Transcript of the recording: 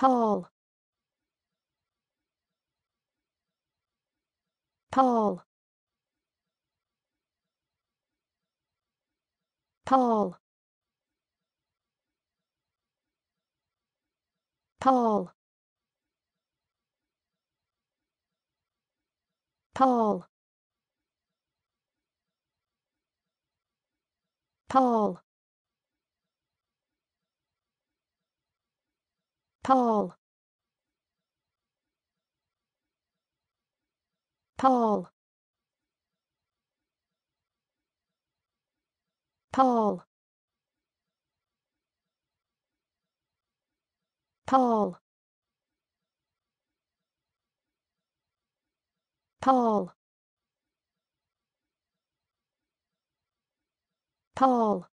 Paul. Paul. Paul. Paul. Paul. Paul Paul. Paul. Paul. Paul. Paul. Paul